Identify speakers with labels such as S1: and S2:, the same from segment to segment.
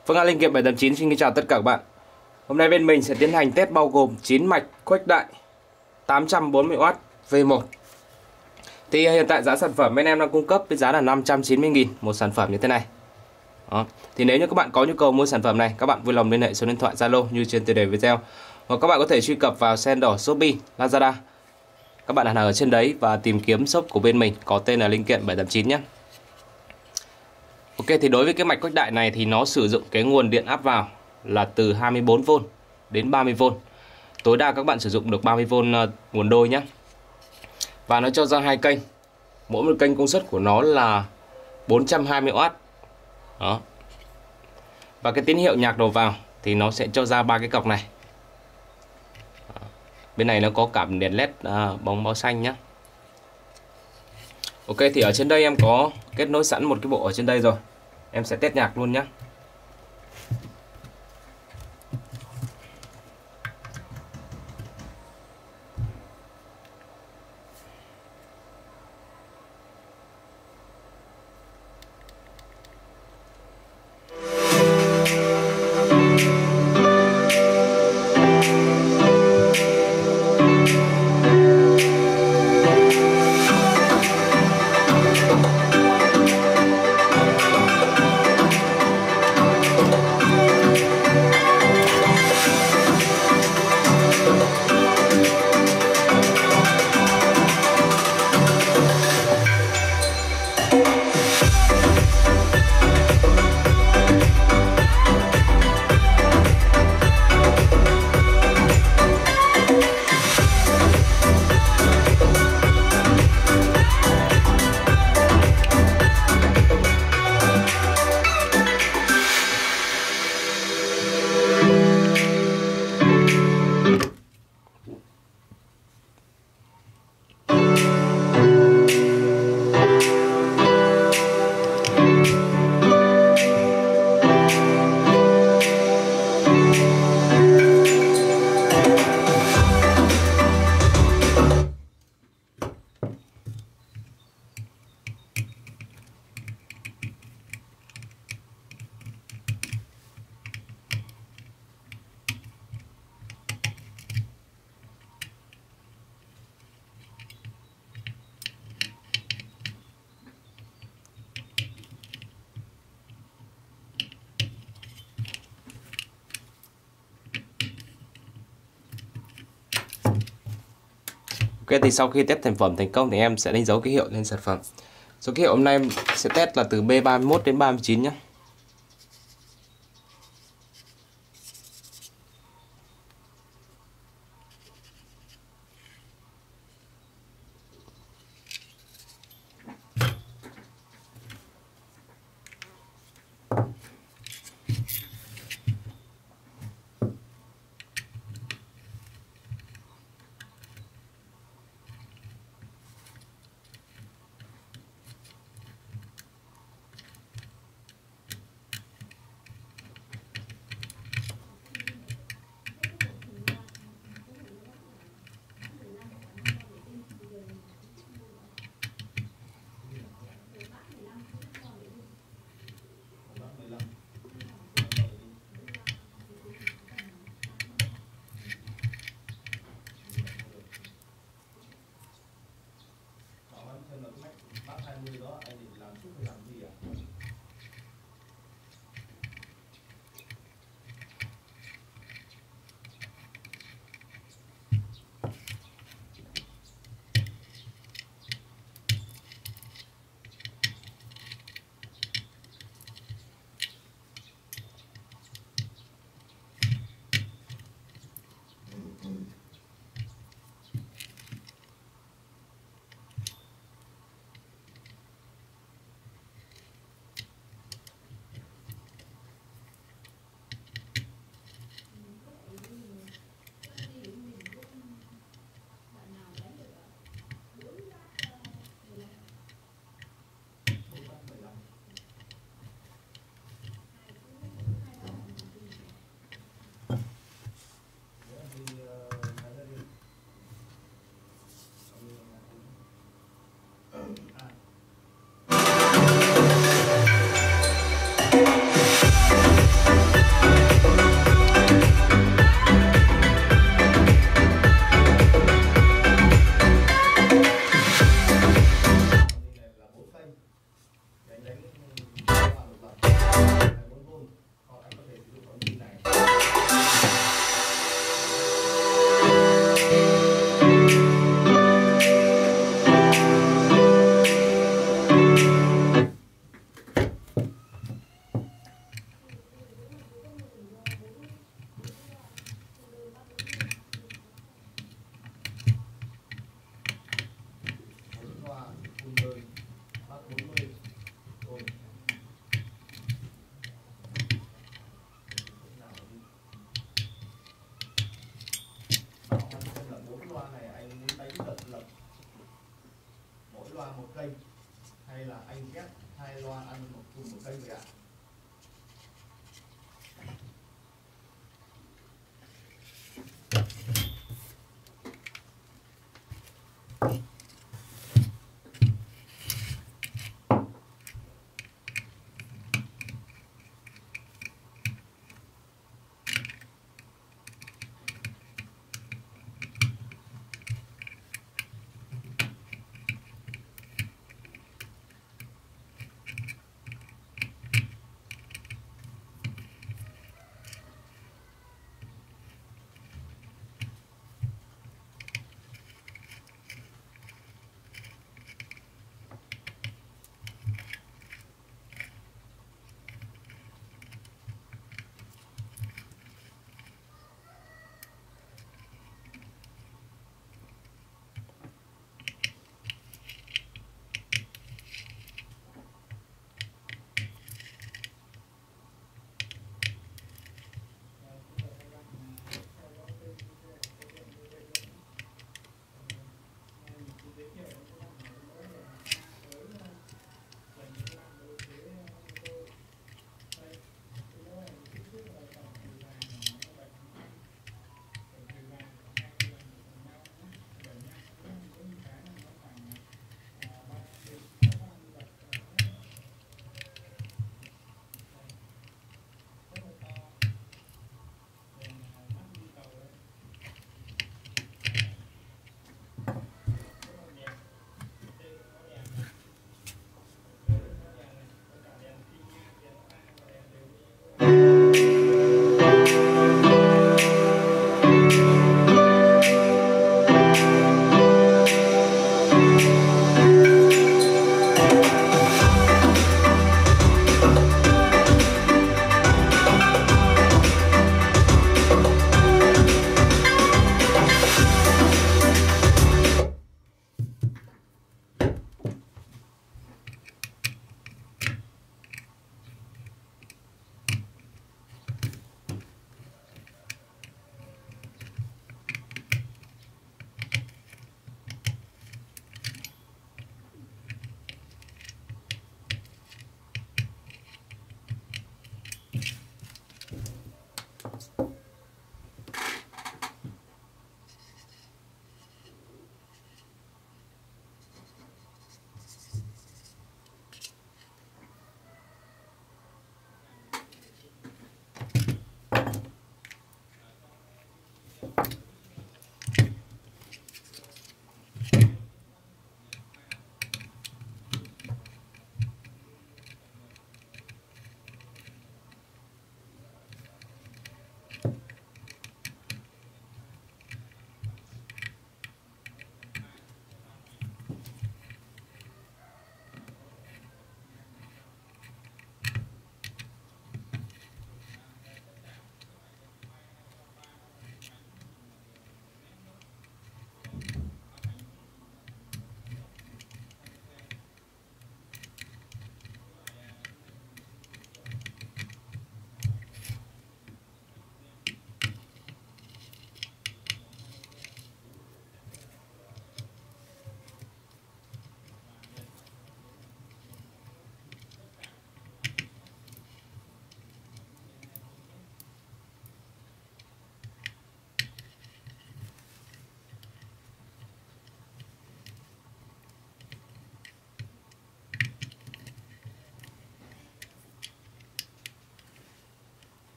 S1: Vâng Phương An Linh Kiện 789 xin kính chào tất cả các bạn. Hôm nay bên mình sẽ tiến hành test bao gồm 9 mạch khuếch đại 840W V1. Thì hiện tại giá sản phẩm bên em đang cung cấp với giá là 590.000 một sản phẩm như thế này. Đó. Thì nếu như các bạn có nhu cầu mua sản phẩm này, các bạn vui lòng liên hệ số điện thoại Zalo như trên tiêu đề video. Hoặc các bạn có thể truy cập vào Sendor, Shopee, Lazada. Các bạn đặt hàng ở trên đấy và tìm kiếm shop của bên mình có tên là Linh Kiện 789 nhé. Ok thì đối với cái mạch khuếch đại này thì nó sử dụng cái nguồn điện áp vào là từ 24V đến 30V. Tối đa các bạn sử dụng được 30V ờ, nguồn đôi nhé. Và nó cho ra hai kênh. Mỗi một kênh công suất của nó là 420W. Đó. Và cái tín hiệu nhạc đầu vào thì nó sẽ cho ra ba cái cọc này. Đó. Bên này nó có cảm đèn led à, bóng màu xanh nhé. Ok thì ở trên đây em có kết nối sẵn một cái bộ ở trên đây rồi em sẽ test nhạc luôn nhé Ok, thì sau khi test thành phẩm thành công thì em sẽ đánh dấu ký hiệu lên sản phẩm. Số ký hiệu hôm nay em sẽ test là từ B31 đến 39 nhé.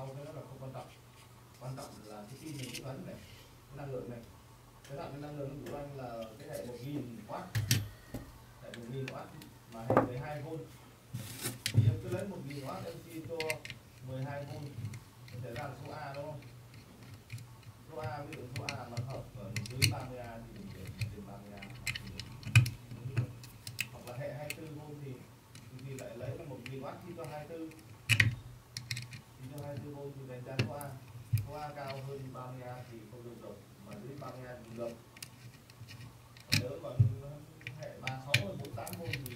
S2: Bao sau cái đó là không quan trọng. Quan trọng là cái pin mình cái này, cái năng lượng này. Cái đoạn cái năng lượng của anh là cái hệ một nghìn watt hệ một nghìn watt mà hệ 12V thì em cứ lấy một nghìn watt em chia cho 12 volt thì sẽ ra là số A, đúng không? Số A, ví dụ số A mà hợp ở dưới 30 A thì mình để trên 30 A. Hoặc là hệ 24V thì thì lại lấy là một nghìn watt chia cho 24 chia cho 24 volt thì dành cho số A số A cao hơn 30 A thì không dùng được mà dưới 30 A dùng được nếu còn hệ 36 hay 48 volt thì thì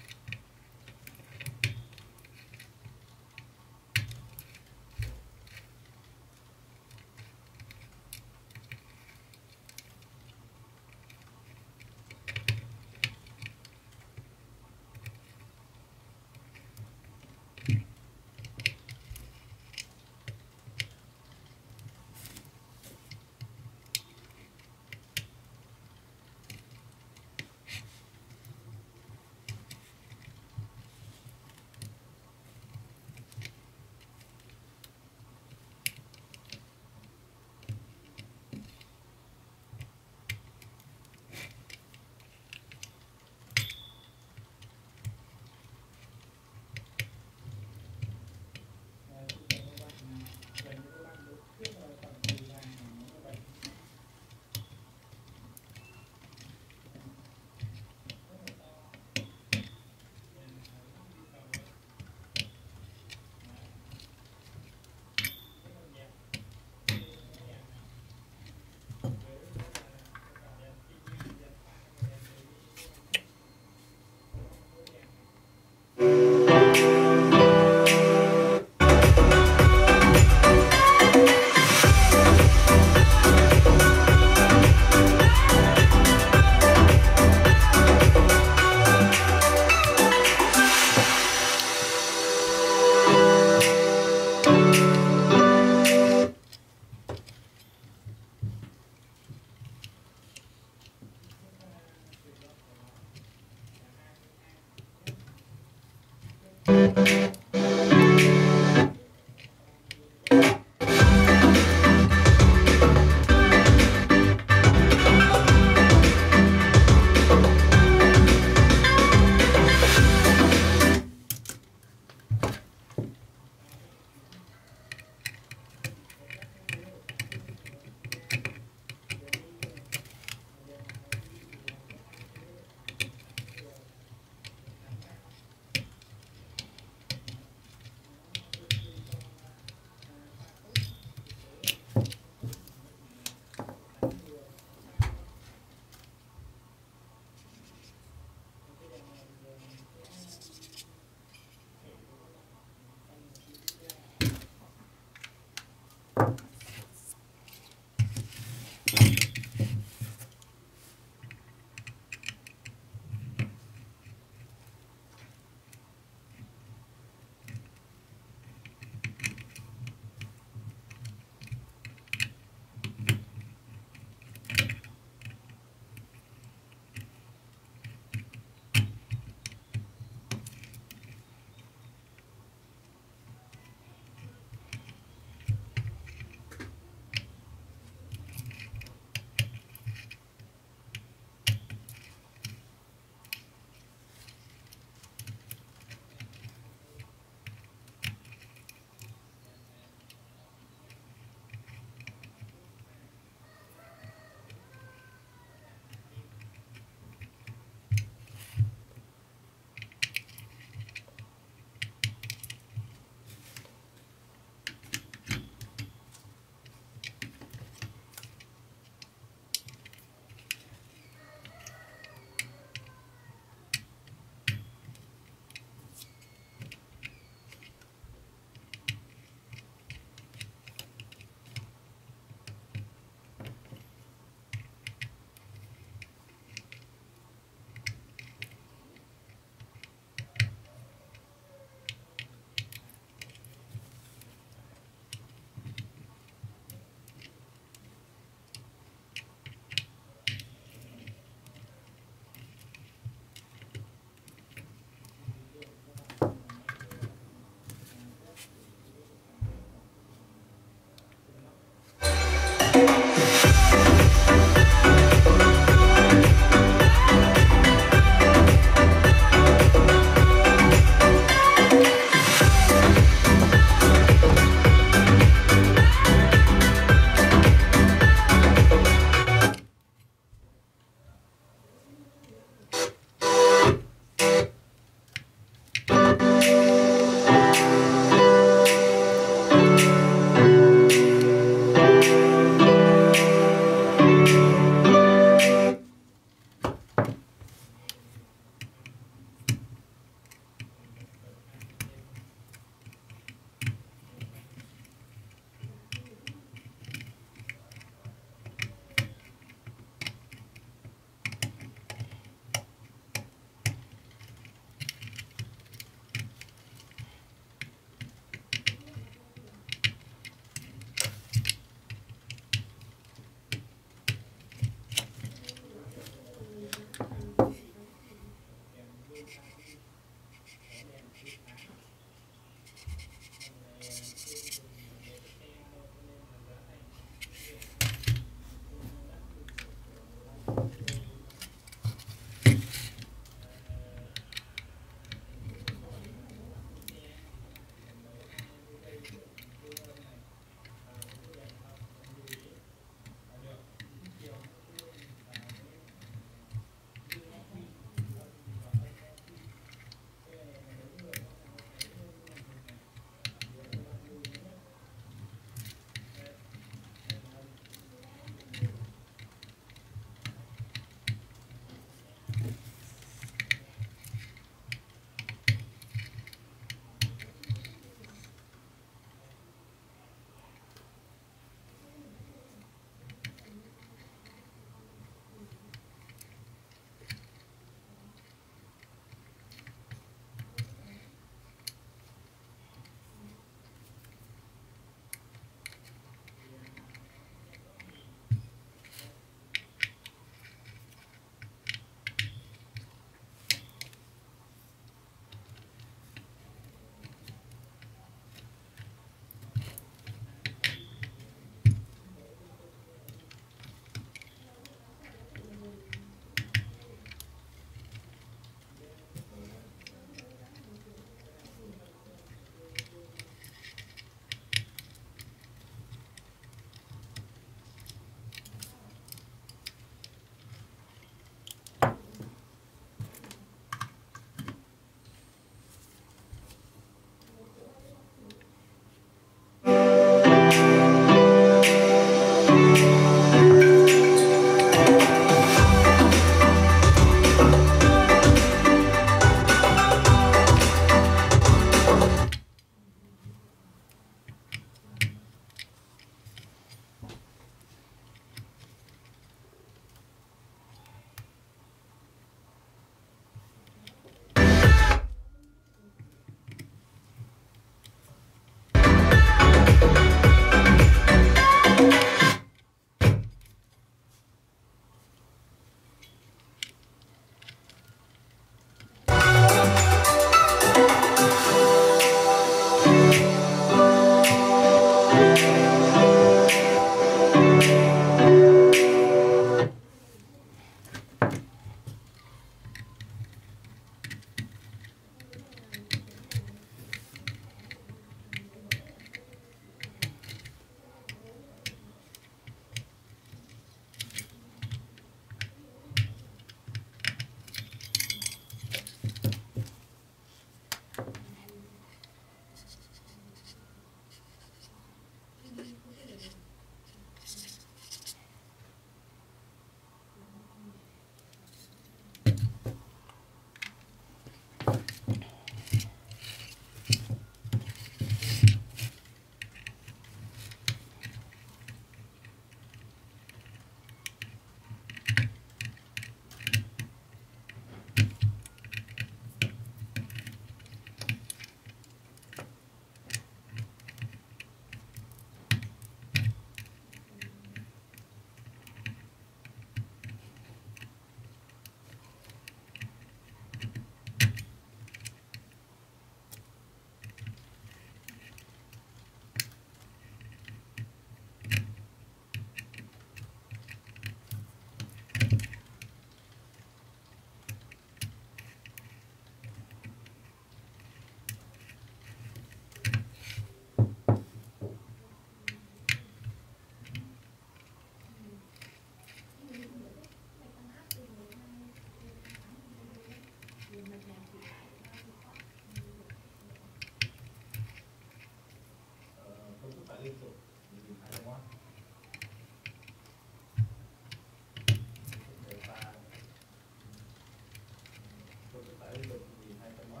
S2: ở luật 1201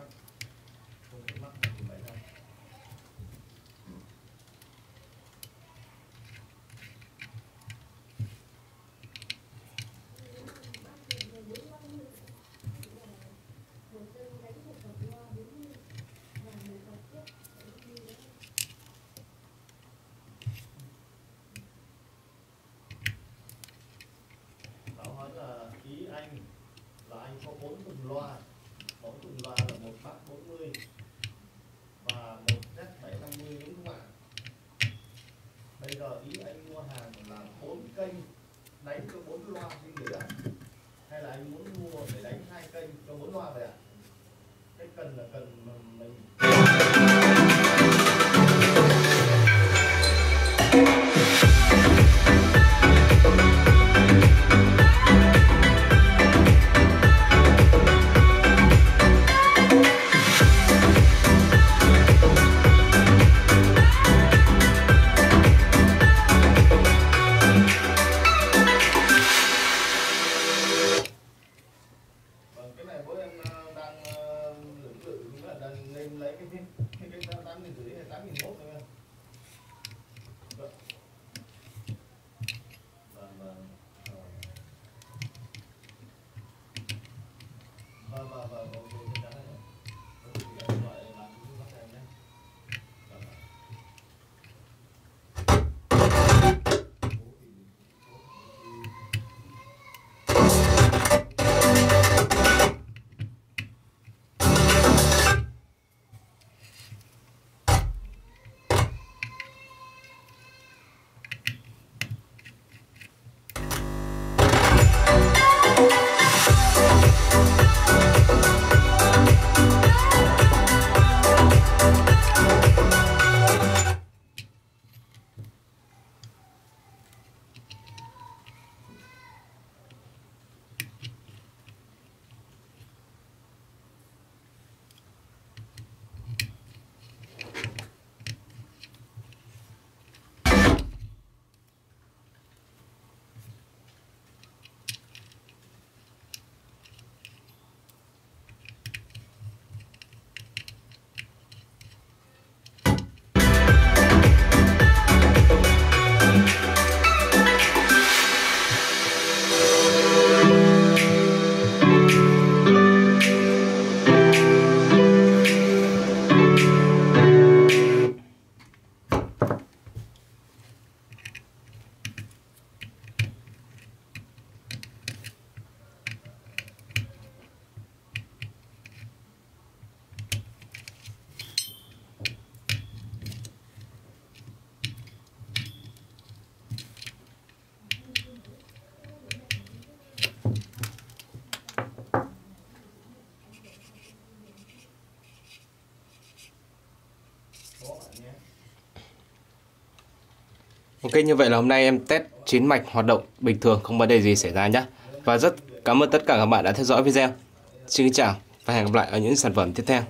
S2: không anh là anh có bốn thùng loa
S1: Như vậy là hôm nay em test chín mạch hoạt động bình thường, không vấn đề gì xảy ra nhé. Và rất cảm ơn tất cả các bạn đã theo dõi video. Xin chào và hẹn gặp lại ở những sản phẩm tiếp theo.